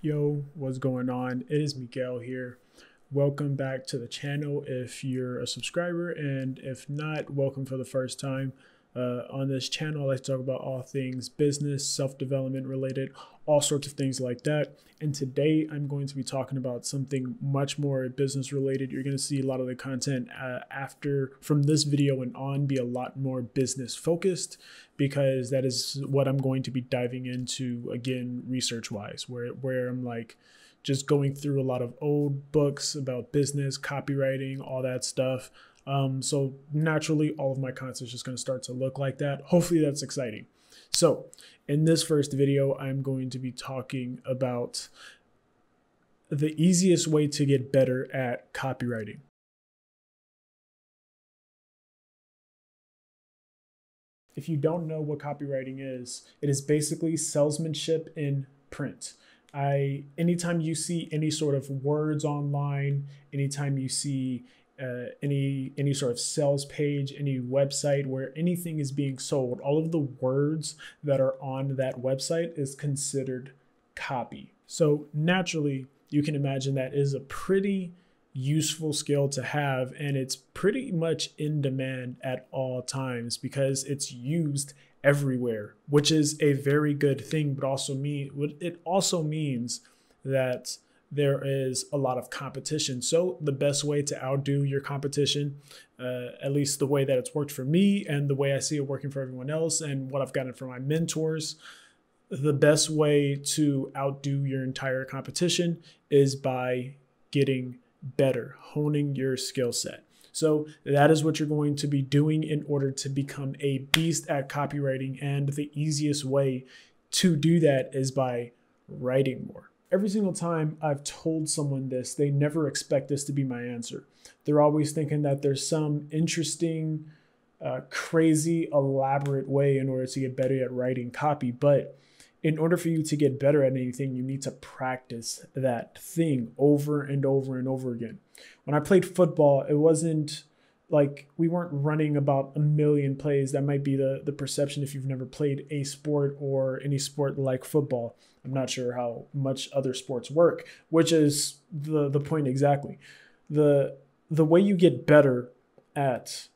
Yo, what's going on? It is Miguel here. Welcome back to the channel if you're a subscriber, and if not, welcome for the first time. Uh, on this channel, I like to talk about all things business, self development related, all sorts of things like that. And today I'm going to be talking about something much more business related. You're going to see a lot of the content uh, after from this video and on be a lot more business focused because that is what I'm going to be diving into again, research wise, where, where I'm like, just going through a lot of old books about business, copywriting, all that stuff. Um, so naturally, all of my content is just going to start to look like that. Hopefully, that's exciting. So, in this first video, I'm going to be talking about the easiest way to get better at copywriting. If you don't know what copywriting is, it is basically salesmanship in print. I anytime you see any sort of words online, anytime you see uh, any any sort of sales page, any website where anything is being sold, all of the words that are on that website is considered copy. So naturally, you can imagine that is a pretty useful skill to have and it's pretty much in demand at all times because it's used everywhere which is a very good thing but also mean it also means that there is a lot of competition. So, the best way to outdo your competition, uh, at least the way that it's worked for me and the way I see it working for everyone else, and what I've gotten from my mentors, the best way to outdo your entire competition is by getting better, honing your skill set. So, that is what you're going to be doing in order to become a beast at copywriting. And the easiest way to do that is by writing more every single time I've told someone this, they never expect this to be my answer. They're always thinking that there's some interesting, uh, crazy, elaborate way in order to get better at writing copy. But in order for you to get better at anything, you need to practice that thing over and over and over again. When I played football, it wasn't like we weren't running about a million plays. That might be the the perception if you've never played a sport or any sport like football. I'm not sure how much other sports work which is the the point exactly. The the way you get better at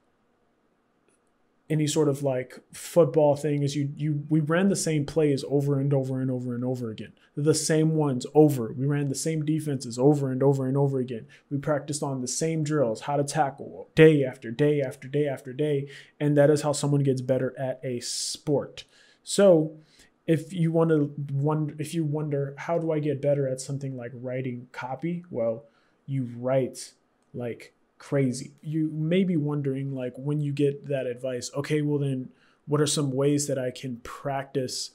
any sort of like football thing is you you we ran the same plays over and over and over and over again. The same ones over. We ran the same defenses over and over and over again. We practiced on the same drills how to tackle day after day after day after day and that is how someone gets better at a sport. So if you want to wonder if you wonder how do i get better at something like writing copy? Well you write like crazy. You may be wondering, like, when you get that advice, okay, well, then what are some ways that I can practice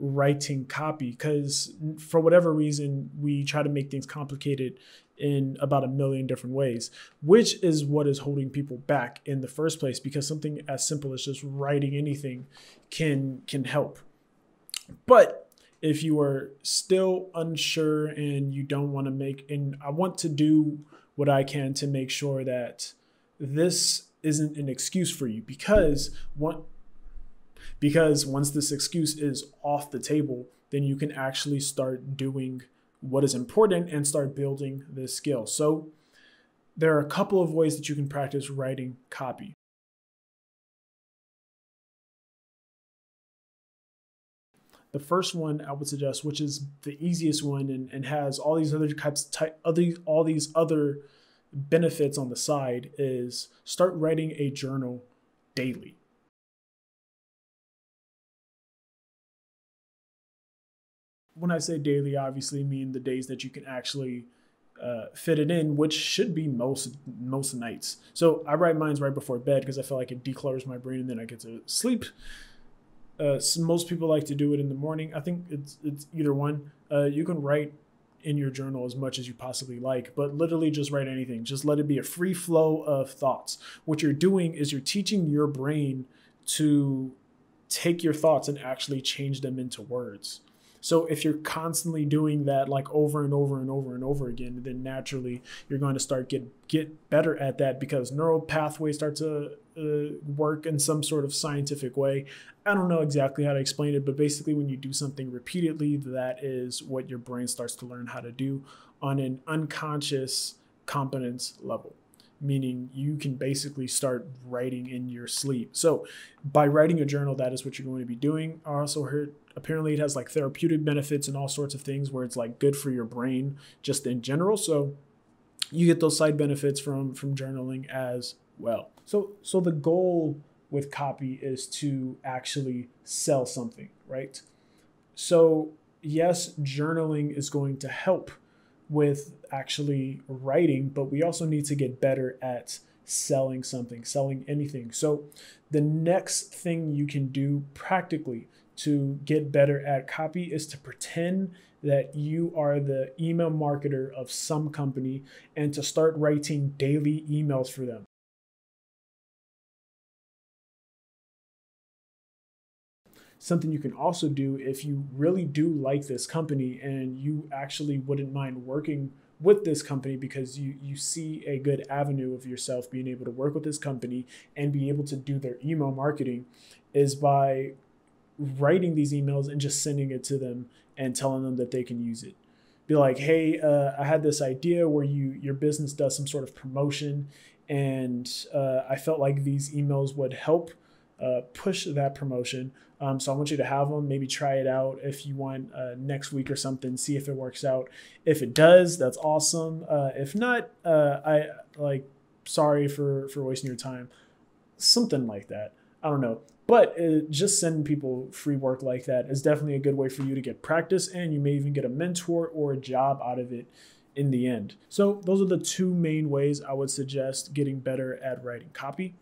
writing copy? Because for whatever reason, we try to make things complicated in about a million different ways, which is what is holding people back in the first place. Because something as simple as just writing anything can can help. But if you are still unsure and you don't want to make and I want to do what I can to make sure that this isn't an excuse for you because one because once this excuse is off the table, then you can actually start doing what is important and start building this skill. So there are a couple of ways that you can practice writing copy. The first one I would suggest, which is the easiest one and, and has all these other types, type, other, all these other benefits on the side, is start writing a journal daily. When I say daily, obviously mean the days that you can actually uh, fit it in, which should be most most nights. So I write mine right before bed because I feel like it declutters my brain and then I get to sleep. Uh, most people like to do it in the morning. I think it's it's either one. Uh, you can write in your journal as much as you possibly like, but literally just write anything. Just let it be a free flow of thoughts. What you're doing is you're teaching your brain to take your thoughts and actually change them into words. So if you're constantly doing that like over and over and over and over again, then naturally you're going to start get get better at that because neural pathways start to uh, work in some sort of scientific way. I don't know exactly how to explain it, but basically, when you do something repeatedly, that is what your brain starts to learn how to do on an unconscious competence level meaning you can basically start writing in your sleep. So, by writing a journal, that is what you're going to be doing. I also heard apparently it has like therapeutic benefits and all sorts of things where it's like good for your brain just in general. So, you get those side benefits from from journaling as well. So, so the goal with copy is to actually sell something, right? So, yes, journaling is going to help with actually writing, but we also need to get better at selling something, selling anything. So, the next thing you can do practically to get better at copy is to pretend that you are the email marketer of some company and to start writing daily emails for them. Something you can also do if you really do like this company and you actually wouldn't mind working with this company because you you see a good avenue of yourself being able to work with this company and be able to do their email marketing is by writing these emails and just sending it to them and telling them that they can use it. Be like hey uh, i had this idea where you your business does some sort of promotion and uh, i felt like these emails would help uh, push that promotion. Um, so I want you to have them, maybe try it out if you want uh, next week or something, see if it works out. If it does, that's awesome. Uh, if not, uh, I like sorry for for wasting your time. Something like that. I don't know. But uh, just sending people free work like that is definitely a good way for you to get practice, and you may even get a mentor or a job out of it in the end. So those are the two main ways I would suggest getting better at writing copy.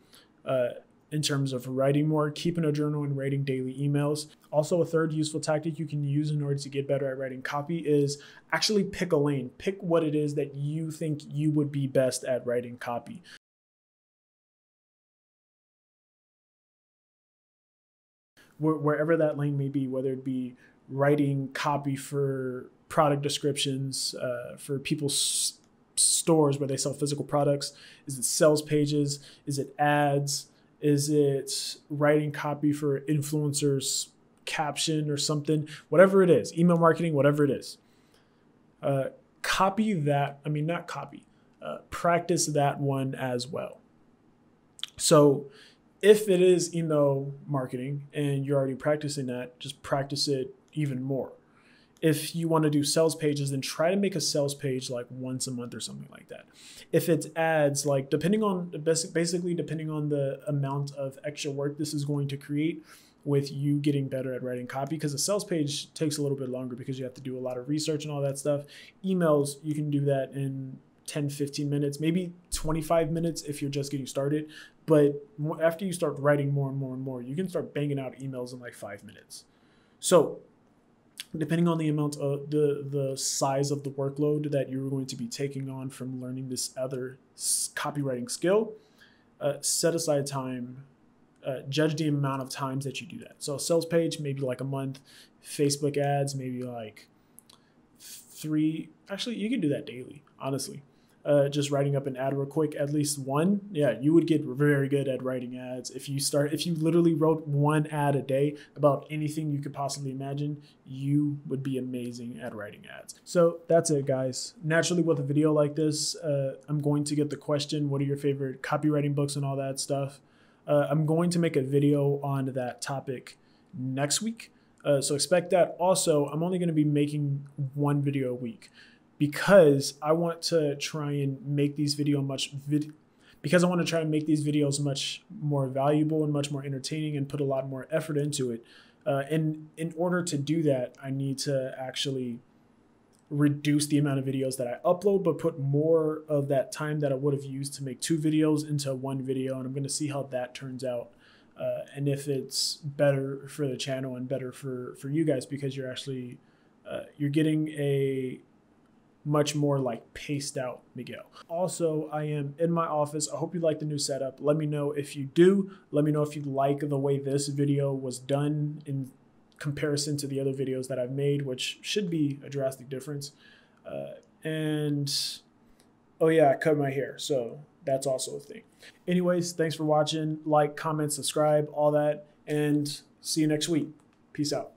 Uh, in terms of writing more, keeping a journal and writing daily emails. Also, a third useful tactic you can use in order to get better at writing copy is actually pick a lane. Pick what it is that you think you would be best at writing copy. Wherever that lane may be, whether it be writing copy for product descriptions, uh, for people's stores where they sell physical products, is it sales pages, is it ads, is it writing copy for influencers caption or something? Whatever it is, email marketing, whatever it is. Uh, copy that. I mean, not copy. Uh, practice that one as well. So, if it is email marketing and you're already practicing that, just practice it even more if you want to do sales pages, then try to make a sales page like once a month or something like that. If it's ads, like depending on basically depending on the amount of extra work this is going to create with you getting better at writing copy because a sales page takes a little bit longer because you have to do a lot of research and all that stuff. Emails, you can do that in 10, 15 minutes, maybe 25 minutes if you're just getting started. But after you start writing more and more and more, you can start banging out emails in like five minutes. So depending on the amount of the the size of the workload that you're going to be taking on from learning this other copywriting skill uh, set aside time uh, judge the amount of times that you do that. So sales page maybe like a month. Facebook ads maybe like three actually you can do that daily honestly uh, just writing up an ad real quick, at least one, yeah, you would get very good at writing ads. If you start, if you literally wrote one ad a day about anything you could possibly imagine, you would be amazing at writing ads. So that's it, guys. Naturally, with a video like this, uh, I'm going to get the question, what are your favorite copywriting books and all that stuff. Uh, I'm going to make a video on that topic next week. Uh, so expect that. Also, I'm only going to be making one video a week because I want to try and make these video much vid- because I want to try and make these videos much more valuable and much more entertaining and put a lot more effort into it. Uh, and in order to do that, I need to actually reduce the amount of videos that I upload, but put more of that time that I would have used to make two videos into one video. And I'm going to see how that turns out. Uh, and if it's better for the channel and better for, for you guys because you're actually uh, you're getting a much more like paced out Miguel. Also, I am in my office. I hope you like the new setup. Let me know if you do. Let me know if you like the way this video was done in comparison to the other videos that I've made, which should be a drastic difference. Uh, and oh yeah, I cut my hair. So That's also a thing. Anyways, thanks for watching. Like, comment, subscribe, all that, and see you next week. Peace out.